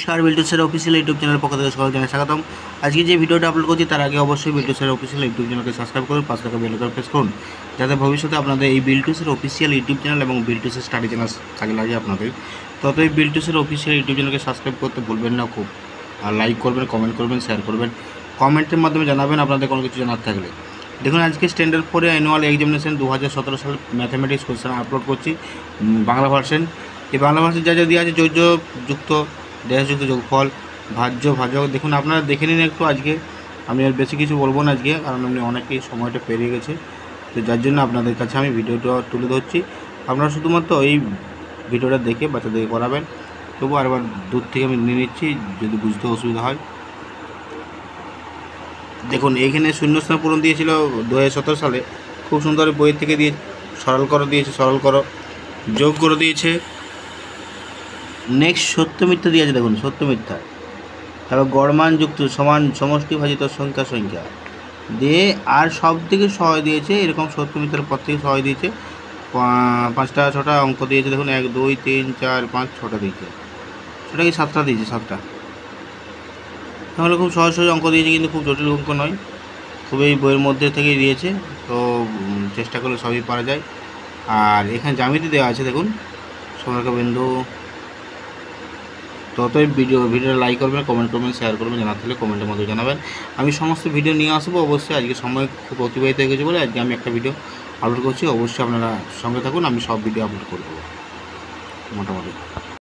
নমস্কার বিল্টুসের official YouTube চ্যানেলের পক্ষ থেকে সকল জানাই স্বাগতম। আজকে যে ভিডিওটা আপলোড করছি, তার আগে অবশ্যই বিল্টুসের অফিসিয়াল ইউটিউব চ্যানেলকে সাবস্ক্রাইব করুন পাঁচ টাকা বেল করে প্রেস করুন। যাতে ভবিষ্যতে আপনাদের এই বিল্টুসের অফিসিয়াল ইউটিউব চ্যানেল এবং বিল্টুসের স্টাডি চ্যানেল কাজে লাগে আপনাদের। ততই বিল্টুসের অফিসিয়াল ইউটিউব চ্যানেলকে সাবস্ক্রাইব করতে ভুলবেন না খুব। আর লাইক করবেন কমেন্ট করবেন শেয়ার করবেন। কমেন্টের মাধ্যমে জানাবেন আপনাদের কোনো কিছু জানার থাকলে। দেখুন, আজকে স্ট্যান্ডার্ড ফোরে অ্যানুয়াল এক্সামিনেশন দু হাজার সতেরো সাল ম্যাথামেটিক্স কোশ্চেন আপলোড করছি বাংলা ভার্সন এই বাংলা ভার্সন যা যা দিয়ে আছে জৈর্য যুক্ত দেশযুক্ত যোগফল ভাজ্য, ভাজক। দেখুন, আপনারা দেখে নিন একটু আজকে। আমি আর বেশি কিছু বলব না আজকে, কারণ এমনি অনেকেই সময়টা পেরিয়ে গেছে। তো যার জন্য আপনাদের কাছে আমি ভিডিওটা তুলে ধরছি। আপনারা শুধুমাত্র এই ভিডিওটা দেখে বাচ্চাদেরকে করাবেন তবু আরেকবার দূর থেকে আমি নিয়ে নিচ্ছি, যদি বুঝতে অসুবিধা হয়। দেখুন, এইখানে শূন্যস্থান পূরণ দিয়েছিল দু হাজার সতেরো সালে। খুব সুন্দর বইয়ের থেকে দিয়ে সরল করো দিয়েছে, সরল করো। যোগ করে দিয়েছে। নেক্সট সত্য মিথ্যা দিয়েছে দেখুন, সত্য মিথ্যা। তারপর গড়মান যুক্ত, সমান সমষ্টি ভাজিত সংখ্যা সংখ্যা। দিয়ে আর সব থেকে সহায় দিয়েছে, এরকম সত্য মিথ্যার পর থেকে সহায় দিয়েছে পাঁচটা, ছটা অঙ্ক দিয়েছে, দেখুন, এক, দুই, তিন, চার, পাঁচ, ছটা দিয়েছে। ছটা কি সাতটা দিয়েছে, সাতটা। তাহলে খুব সহজ সহজ অঙ্ক দিয়েছে, কিন্তু খুব জটিল অঙ্ক নয়। খুবই বইয়ের মধ্যে থেকেই দিয়েছে, তো চেষ্টা করলে সবই পারা যায়। আর এখানে জ্যামিতি দেওয়া আছে, দেখুন সৌরকা বিন্দু ততই ভিডিও ভিডিও লাইক করবেন কমেন্ট করবেন শেয়ার করবেন জানা থাকলে কমেন্টের মধ্যে জানাবেন। আমি সমস্ত ভিডিও নিয়ে আসব, অবশ্যই আজকে সময় খুব অতিবাহিত হয়ে গেছে বলে আজকে আমি একটা ভিডিও আপলোড করছি। অবশ্যই আপনারা সঙ্গে থাকুন, আমি সব ভিডিও আপলোড করে দেবো। মোটামুটি।